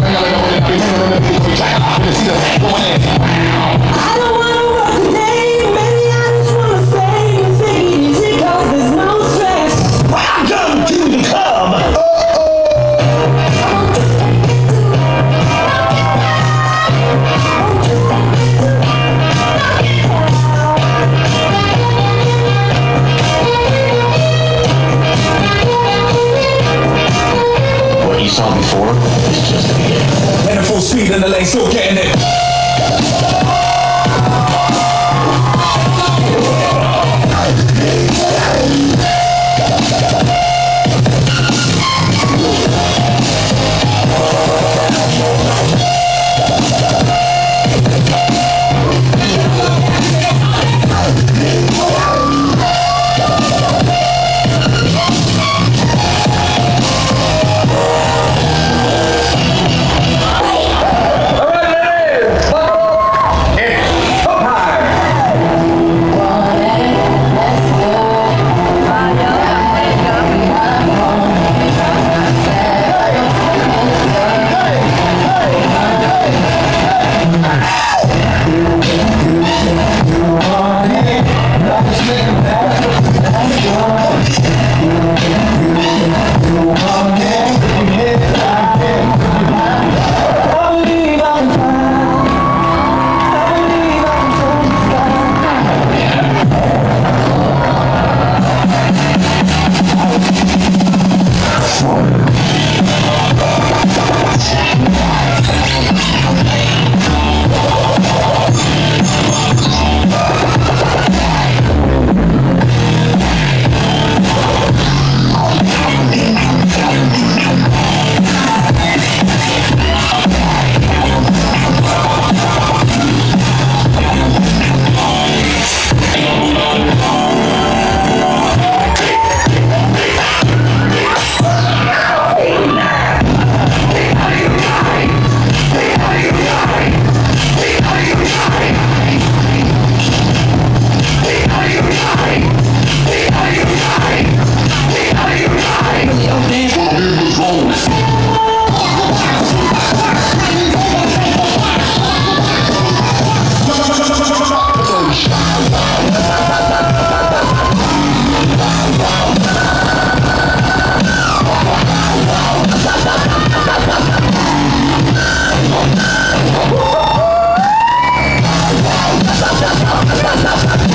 I don't speed in the lane, still getting it. Okay, Ha ha ha!